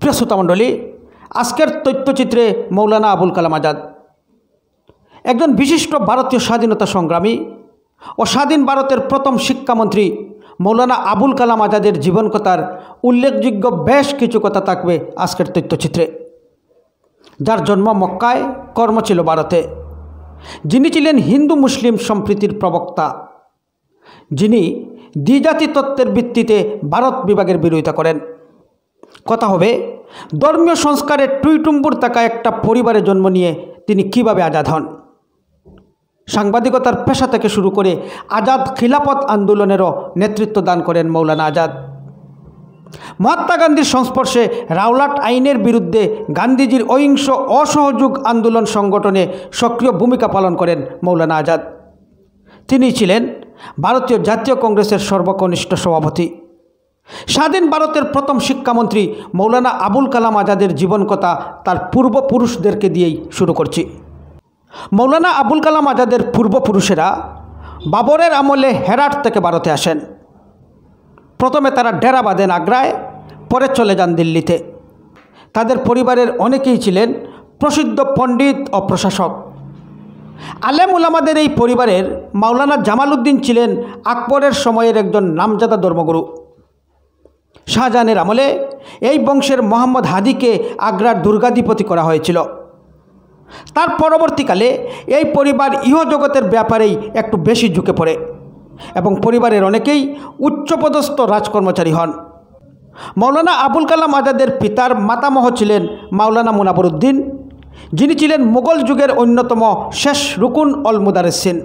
প্রিয় শ্রোতামণ্ডলী আজকের তথ্যচিত্রে মৌলানা আবুল কালাম আজাদ। একজন বিশিষ্ট ভারতীয় স্বাধীনতা সংগ্রামী ও স্বাধীন ভারতের প্রথম শিক্ষামন্ত্রী মৌলানা আবুল কালাম আজাদের জীবনকথার উল্লেখযোগ্য বেশ কিছু কথা থাকবে আজকের তথ্যচিত্রে। যার জন্ম মক্কায় কর্ম ছিল ভারতে। যিনি ছিলেন হিন্দু মুসলিম সম্প্রীতির প্রবক্তা। যিনি দ্বিজাতি তত্ত্বের ভিত্তিতে ভারত বিভাগের বিরোধিতা করেন। কথা হবে, ধর্মীয় সংস্কারের টুইটুম্বুর থাকা একটা পরিবারে জন্ম নিয়ে তিনি কীভাবে আজাদ হন? সাংবাদিকতার পেশা থেকে শুরু করে আজাদ খিলাফত আন্দোলনেরও নেতৃত্ব দান করেন মৌলানা আজাদ। মহাত্মা গান্ধীর সংস্পর্শে রাওলাট আইনের বিরুদ্ধে গান্ধীজির অহিংস অসহযোগ আন্দোলন সংগঠনে সক্রিয় ভূমিকা পালন করেন মৌলানা আজাদ। তিনি ছিলেন ভারতীয় জাতীয় কংগ্রেসের সর্বকনিষ্ঠ সভাপতি। স্বাধীন ভারতের প্রথম শিক্ষামন্ত্রী মৌলানা আবুল কালাম আজাদের জীবনকথা তার পূর্বপুরুষদেরকে দিয়েই শুরু করছি। মৌলানা আবুল কালাম আজাদের পূর্বপুরুষেরা বাবরের আমলে হেরাট থেকে ভারতে আসেন। প্রথমে তারা ডেরা বাঁধেন আগ্রায় পরে চলে যান দিল্লিতে। তাদের পরিবারের অনেকেই ছিলেন প্রসিদ্ধ পণ্ডিত ও প্রশাসক। আলেম উলামাদের এই পরিবারের মাওলানা জামাল উদ্দিন ছিলেন আকবরের সময়ের একজন নামজাদা ধর্মগুরু। শাহজাহানের আমলে এই বংশের মোহাম্মদ হাদিকে আগ্রার দুর্গাধিপতি করা হয়েছিল। তার পরবর্তীকালে এই পরিবার ইহজগতের ব্যাপারেই একটু বেশি ঝুঁকে পড়ে এবং পরিবারের অনেকেই উচ্চপদস্থ রাজকর্মচারী হন। মৌলানা আবুল কালাম আজাদের পিতার মাতামহ ছিলেন মাওলানা মুনাবরুদ্দিন যিনি ছিলেন মুঘল যুগের অন্যতম শেষ রুকুন অল মুদারেসিন।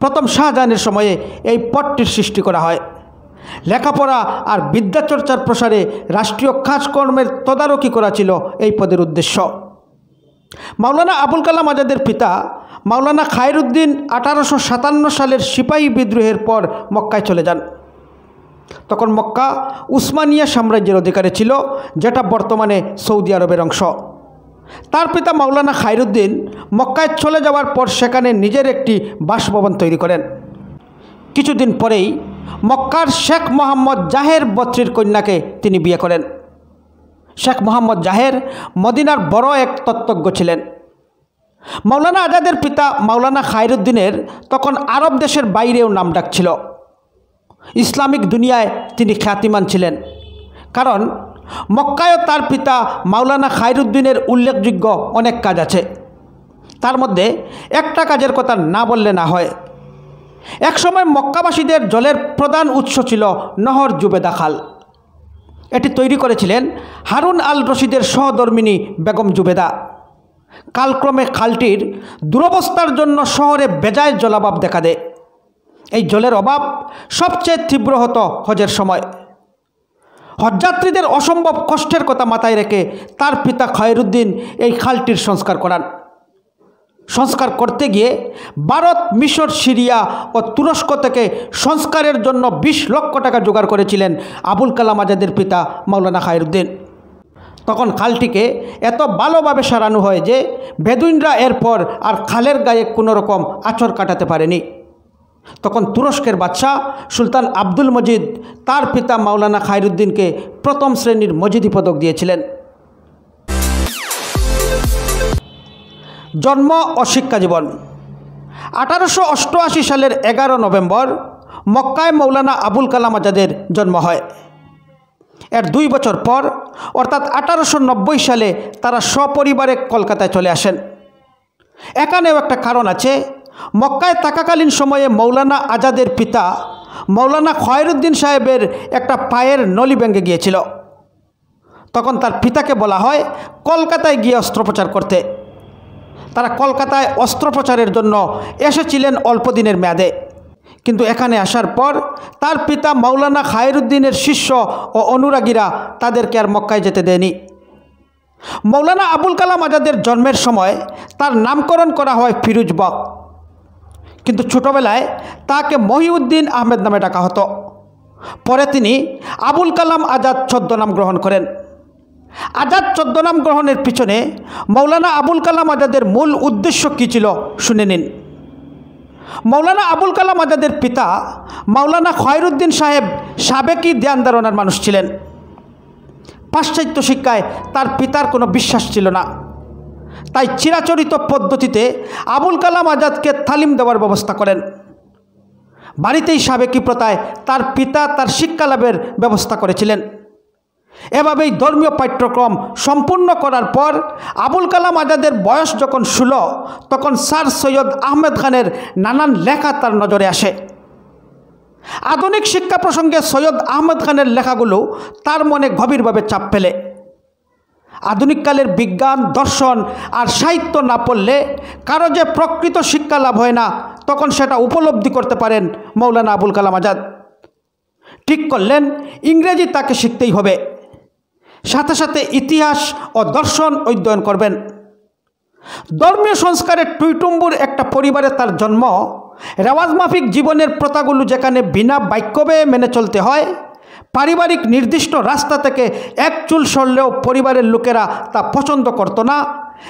প্রথম শাহজাহানের সময়ে এই পদটির সৃষ্টি করা হয়। লেখাপড়া আর বিদ্যাচর্চার প্রসারে রাষ্ট্রীয় কাজকর্মের তদারকি করা ছিল এই পদের উদ্দেশ্য। মাওলানা আবুল কালাম আজাদের পিতা মাওলানা খায়রুদ্দিন আঠারোশো সাতান্ন সালের সিপাহী বিদ্রোহের পর মক্কায় চলে যান। তখন মক্কা উসমানিয়া সাম্রাজ্যের অধিকারে ছিল, যেটা বর্তমানে সৌদি আরবের অংশ। তার পিতা মাওলানা খায়রুদ্দিন মক্কায় চলে যাওয়ার পর সেখানে নিজের একটি বাসভবন তৈরি করেন। কিছুদিন পরেই মক্কার শেখ মোহাম্মদ জাহের বত্রির কন্যাকে তিনি বিয়ে করেন। শেখ মোহাম্মদ জাহের মদিনার বড় এক তত্ত্বজ্ঞ ছিলেন। মাওলানা আজাদের পিতা মাওলানা খায়রুদ্দিনের তখন আরব দেশের বাইরেও নাম ডাকছিল ইসলামিক দুনিয়ায় তিনি খ্যাতিমান ছিলেন। কারণ মক্কায়ও তার পিতা মাওলানা খায়রুদ্দিনের উল্লেখযোগ্য অনেক কাজ আছে। তার মধ্যে একটা কাজের কথা না বললে না হয়। একসময় মক্কাবাসীদের জলের প্রধান উৎস ছিল নহর জুবেদা খাল এটি তৈরি করেছিলেন হারুন আল রশিদের সহধর্মিনী বেগম জুবেদা। কালক্রমে খালটির দুরবস্থার জন্য শহরে বেজায় জলাভাব দেখা দেয়। এই জলের অভাব সবচেয়ে তীব্র হতো হজের সময়। হজযাত্রীদের অসম্ভব কষ্টের কথা মাথায় রেখে তার পিতা খয়রুদ্দিন এই খালটির সংস্কার করান। সংস্কার করতে গিয়ে ভারত, মিশর, সিরিয়া ও তুরস্ক থেকে সংস্কারের জন্য ২০ লক্ষ টাকা জোগাড় করেছিলেন আবুল কালাম আজাদের পিতা মাওলানা খায়রুদ্দিন। তখন খালটিকে এত ভালোভাবে সারানো হয় যে বেদুইনরা এরপর আর খালের গায়ে কোনো রকম আচর কাটাতে পারেনি। তখন তুরস্কের বাদশাহ সুলতান আব্দুল মজিদ তার পিতা মাওলানা খায়রুদ্দিনকে প্রথম শ্রেণির মজিদি পদক দিয়েছিলেন। জন্ম ও শিক্ষা জীবন। আঠারোশো অষ্টআশি সালের এগারো নভেম্বর মক্কায় মৌলানা আবুল কালাম আজাদের জন্ম হয়। এর দুই বছর পর, অর্থাৎ আঠারোশো নব্বই সালে তারা সপরিবারে কলকাতায় চলে আসেন। এখানেও একটা কারণ আছে, মক্কায় থাকাকালীন সময়ে মৌলানা আজাদের পিতা মৌলানা খয়রুদ্দিন সাহেবের একটা পায়ের নলি ভেঙে গিয়েছিল। তখন তার পিতাকে বলা হয়, কলকাতায় গিয়ে অস্ত্রোপচার করতে। তারা কলকাতায় অস্ত্রোপচারের জন্য এসেছিলেন অল্প দিনের মেয়াদে। কিন্তু এখানে আসার পর তার পিতা মাওলানা খায়রুদ্দিনের শিষ্য ও অনুরাগীরা তাদেরকে আর মক্কায় যেতে দেয়নি। মৌলানা আবুল কালাম আজাদের জন্মের সময় তার নামকরণ করা হয় ফিরুজ বক কিন্তু ছোটোবেলায় তাকে মহিউদ্দিন আহমেদ নামে ডাকা হতো। পরে তিনি আবুল কালাম আজাদ ছদ্মনাম গ্রহণ করেন। আজাদ ছদ্মনাম গ্রহণের পিছনে মৌলানা আবুল কালাম আজাদের মূল উদ্দেশ্য কী ছিল? শুনে নিন। মৌলানা আবুল কালাম আজাদের পিতা মাওলানা খয়রুদ্দিন সাহেব সাবেকি ধ্যান ধারণার মানুষ ছিলেন। পাশ্চাত্য শিক্ষায় তার পিতার কোনো বিশ্বাস ছিল না। তাই চিরাচরিত পদ্ধতিতে আবুল কালাম আজাদকে তালিম দেওয়ার ব্যবস্থা করেন। বাড়িতেই সাবেকি প্রথায় তার পিতা তার শিক্ষা লাভের ব্যবস্থা করেছিলেন। এভাবেই ধর্মীয় পাঠ্যক্রম সম্পূর্ণ করার পর আবুল কালাম আজাদের বয়স যখন ষোলো, তখন স্যার সৈয়দ আহমেদ খানের নানান লেখা তার নজরে আসে। আধুনিক শিক্ষা প্রসঙ্গে সৈয়দ আহমেদ খানের লেখাগুলো তার মনে গভীরভাবে চাপ ফেলে। আধুনিককালের বিজ্ঞান, দর্শন আর সাহিত্য না পড়লে কারও যে প্রকৃত শিক্ষা লাভ হয় না, তখন সেটা উপলব্ধি করতে পারেন মৌলানা আবুল কালাম আজাদ। ঠিক করলেন, ইংরেজি তাকে শিখতেই হবে। সাথে সাথে ইতিহাস ও দর্শন অধ্যয়ন করবেন। ধর্মীয় সংস্কারের টুইটুম্বুর একটা পরিবারে তার জন্ম। রেওয়াজমাফিক জীবনের প্রথাগুলো যেখানে বিনা বাক্যবে মেনে চলতে হয়, পারিবারিক নির্দিষ্ট রাস্তা থেকে এক চুল সরলেও পরিবারের লোকেরা তা পছন্দ করত না।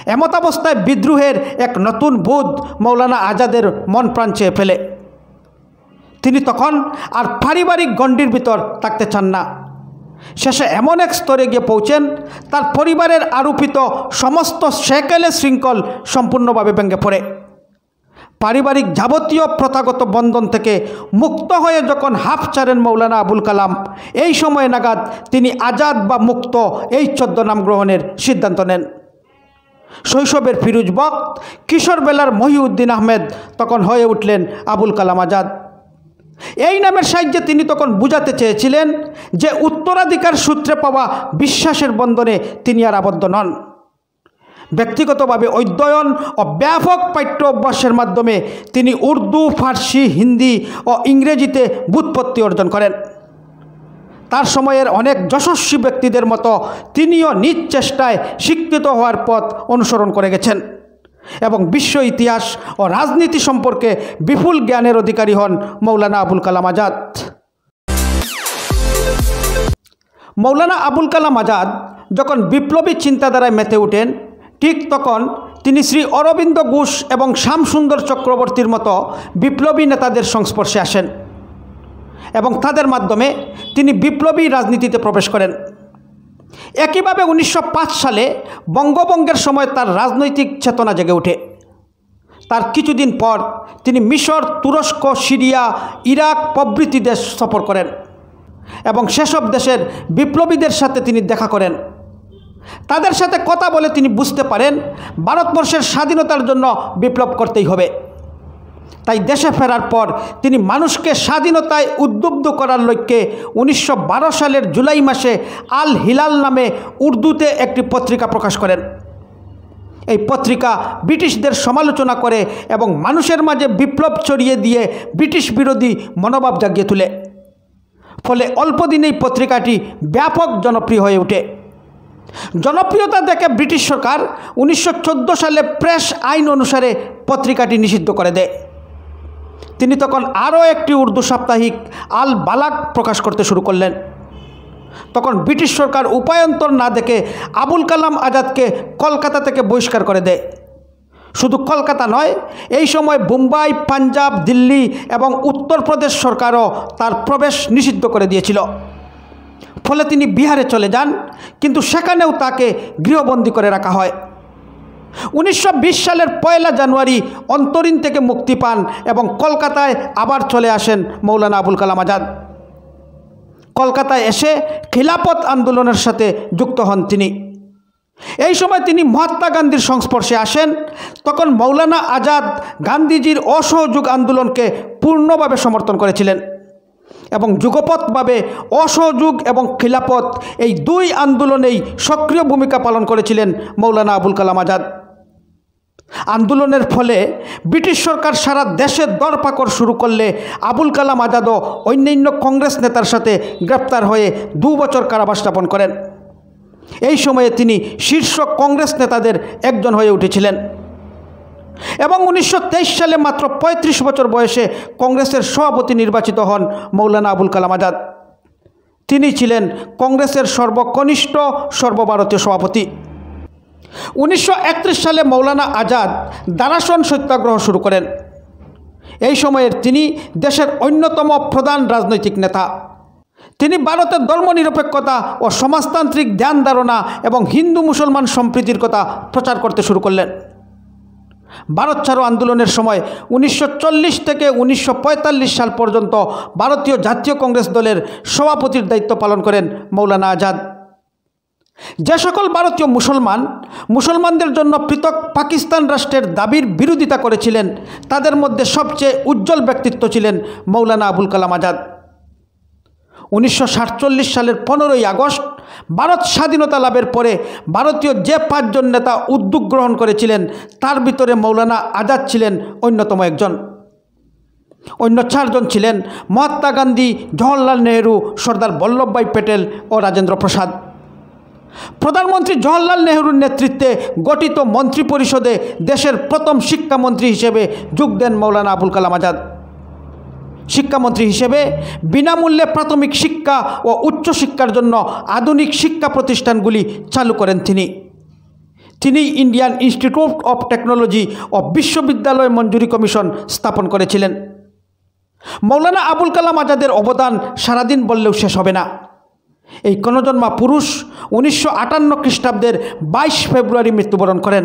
এমতাবস্থায় বিদ্রোহের এক নতুন বোধ মৌলানা আজাদের মন প্রাণ চেয়ে ফেলে। তিনি তখন আর পারিবারিক গণ্ডির ভিতর থাকতে চান না। শেষে এমন এক স্তরে গিয়ে পৌঁছেন, তার পরিবারের আরোপিত সমস্ত সেকেলে শৃঙ্খল সম্পূর্ণভাবে ভেঙে পড়ে। পারিবারিক যাবতীয় প্রথাগত বন্ধন থেকে মুক্ত হয়ে যখন হাফ ছাড়েন মৌলানা আবুল কালাম, এই সময় নাগাদ তিনি আজাদ বা মুক্ত এই নাম গ্রহণের সিদ্ধান্ত নেন। শৈশবের ফিরুজ বক্ত কিশোর বেলার মহিউদ্দিন আহমেদ তখন হয়ে উঠলেন আবুল কালাম আজাদ। এই নামের সাহায্যে তিনি তখন বুঝাতে চেয়েছিলেন যে উত্তরাধিকার সূত্রে পাওয়া বিশ্বাসের বন্ধনে তিনি আর আবদ্ধ নন। ব্যক্তিগতভাবে অধ্যয়ন ও ব্যাপক পাঠ্য অভ্যাসের মাধ্যমে তিনি উর্দু, ফার্সি, হিন্দি ও ইংরেজিতে বুৎপত্তি অর্জন করেন। তার সময়ের অনেক যশস্বী ব্যক্তিদের মতো তিনিও নিজ চেষ্টায় শিক্ষিত হওয়ার পথ অনুসরণ করে গেছেন। এবং বিশ্ব ইতিহাস ও রাজনীতি সম্পর্কে বিপুল জ্ঞানের অধিকারী হন মৌলানা আবুল কালাম আজাদ। মৌলানা আবুল কালাম আজাদ যখন বিপ্লবী চিন্তাধারায় মেতে ওঠেন, ঠিক তখন তিনি শ্রী অরবিন্দ ঘোষ এবং শ্যামসুন্দর চক্রবর্তীর মতো বিপ্লবী নেতাদের সংস্পর্শে আসেন এবং তাদের মাধ্যমে তিনি বিপ্লবী রাজনীতিতে প্রবেশ করেন। একইভাবে উনিশশো পাঁচ সালে বঙ্গভঙ্গের সময় তার রাজনৈতিক চেতনা জেগে ওঠে। তার কিছুদিন পর তিনি মিশর, তুরস্ক, সিরিয়া, ইরাক প্রভৃতি দেশ সফর করেন এবং সেসব দেশের বিপ্লবীদের সাথে তিনি দেখা করেন। তাদের সাথে কথা বলে তিনি বুঝতে পারেন, ভারতবর্ষের স্বাধীনতার জন্য বিপ্লব করতেই হবে। তাই দেশে ফেরার পর তিনি মানুষকে স্বাধীনতায় উদ্বুদ্ধ করার লক্ষ্যে উনিশশো বারো সালের জুলাই মাসে আল হিলাল নামে উর্দুতে একটি পত্রিকা প্রকাশ করেন। এই পত্রিকা ব্রিটিশদের সমালোচনা করে এবং মানুষের মাঝে বিপ্লব ছড়িয়ে দিয়ে ব্রিটিশ বিরোধী মনোভাব জাগিয়ে তোলে। ফলে অল্প দিনেই পত্রিকাটি ব্যাপক জনপ্রিয় হয়ে ওঠে। জনপ্রিয়তা দেখে ব্রিটিশ সরকার উনিশশো চোদ্দ সালে প্রেস আইন অনুসারে পত্রিকাটি নিষিদ্ধ করে দেয়। তিনি তখন আরও একটি উর্দু সাপ্তাহিক আল বালাক প্রকাশ করতে শুরু করলেন। তখন ব্রিটিশ সরকার উপায়ন্তর না দেখে আবুল কালাম আজাদকে কলকাতা থেকে বহিষ্কার করে দেয়। শুধু কলকাতা নয়, এই সময় মুম্বাই পাঞ্জাব, দিল্লি এবং উত্তরপ্রদেশ সরকারও তার প্রবেশ নিষিদ্ধ করে দিয়েছিল। ফলে তিনি বিহারে চলে যান, কিন্তু সেখানেও তাকে গৃহবন্দী করে রাখা হয়। উনিশশো বিশ সালের পয়লা জানুয়ারি অন্তরীণ থেকে মুক্তি পান এবং কলকাতায় আবার চলে আসেন মৌলানা আবুল কালাম আজাদ। কলকাতায় এসে খিলাপত আন্দোলনের সাথে যুক্ত হন তিনি। এই সময় তিনি মহাত্মা গান্ধীর সংস্পর্শে আসেন। তখন মৌলানা আজাদ গান্ধীজির অসহযোগ আন্দোলনকে পূর্ণভাবে সমর্থন করেছিলেন এবং যুগপথভাবে অসহযোগ এবং খিলাপত এই দুই আন্দোলনেই সক্রিয় ভূমিকা পালন করেছিলেন মৌলানা আবুল কালাম আজাদ। আন্দোলনের ফলে ব্রিটিশ সরকার সারা দেশে দরপাকড় শুরু করলে আবুল কালাম আজাদও অন্যান্য কংগ্রেস নেতার সাথে গ্রেপ্তার হয়ে দু বছর কারাবাস যাপন করেন। এই সময়ে তিনি শীর্ষ কংগ্রেস নেতাদের একজন হয়ে উঠেছিলেন। এবং উনিশশো তেইশ সালে মাত্র ৩৫ বছর বয়সে কংগ্রেসের সভাপতি নির্বাচিত হন মৌলানা আবুল কালাম আজাদ। তিনি ছিলেন কংগ্রেসের সর্বকনিষ্ঠ সর্বভারতীয় সভাপতি। উনিশশো একত্রিশ সালে মৌলানা আজাদ দারাসন সত্যাগ্রহ শুরু করেন। এই সময়ের তিনি দেশের অন্যতম প্রধান রাজনৈতিক নেতা। তিনি ভারতের ধর্মনিরপেক্ষতা ও সমাজতান্ত্রিক ধ্যান ধারণা এবং হিন্দু মুসলমান সম্প্রীতির কথা প্রচার করতে শুরু করলেন। ভারত ছাড়ো আন্দোলনের সময় উনিশশো চল্লিশ থেকে উনিশশো পঁয়তাল্লিশ সাল পর্যন্ত ভারতীয় জাতীয় কংগ্রেস দলের সভাপতির দায়িত্ব পালন করেন মৌলানা আজাদ। যে সকল ভারতীয় মুসলমান মুসলমানদের জন্য পৃথক পাকিস্তান রাষ্ট্রের দাবির বিরোধিতা করেছিলেন, তাদের মধ্যে সবচেয়ে উজ্জ্বল ব্যক্তিত্ব ছিলেন মৌলানা আবুল কালাম আজাদ। উনিশশো সাতচল্লিশ সালের পনেরোই আগস্ট ভারত স্বাধীনতা লাভের পরে ভারতীয় যে পাঁচজন নেতা উদ্যোগ গ্রহণ করেছিলেন, তার ভিতরে মৌলানা আজাদ ছিলেন অন্যতম একজন। অন্য চারজন ছিলেন মহাত্মা গান্ধী জওহরলাল নেহেরু, সর্দার বল্লভভাই প্যাটেল ও রাজেন্দ্র প্রসাদ। প্রধানমন্ত্রী জওহরলাল নেহরুর নেতৃত্বে গঠিত মন্ত্রিপরিষদে দেশের প্রথম শিক্ষামন্ত্রী হিসেবে যোগ দেন মৌলানা আবুল কালাম আজাদ। শিক্ষামন্ত্রী হিসেবে বিনামূল্যে প্রাথমিক শিক্ষা ও উচ্চশিক্ষার জন্য আধুনিক শিক্ষা প্রতিষ্ঠানগুলি চালু করেন তিনি। তিনি ইন্ডিয়ান ইনস্টিটিউট অফ টেকনোলজি ও বিশ্ববিদ্যালয় মঞ্জুরি কমিশন স্থাপন করেছিলেন। মৌলানা আবুল কালাম আজাদের অবদান সারাদিন বললেও শেষ হবে না। এই কনজন্মা পুরুষ উনিশশো আটান্ন খ্রিস্টাব্দের বাইশ ফেব্রুয়ারি মৃত্যুবরণ করেন।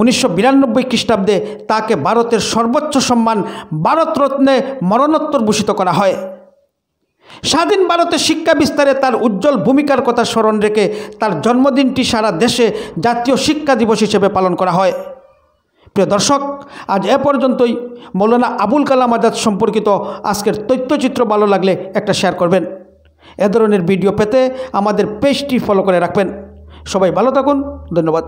উনিশশো বিরানব্বই খ্রিস্টাব্দে তাকে ভারতের সর্বোচ্চ সম্মান ভারতরত্নে মরণোত্তর ভূষিত করা হয়। স্বাধীন ভারতের শিক্ষা বিস্তারে তার উজ্জ্বল ভূমিকার কথা স্মরণ রেখে তার জন্মদিনটি সারা দেশে জাতীয় শিক্ষা দিবস হিসেবে পালন করা হয়। প্রিয় দর্শক, আজ এ পর্যন্তই। মৌলানা আবুল কালাম আজাদ সম্পর্কিত আজকের তথ্যচিত্র ভালো লাগলে একটা শেয়ার করবেন। এ ধরনের ভিডিও পেতে আমাদের পেজটি ফলো করে রাখবেন। সবাই ভালো থাকুন ধন্যবাদ।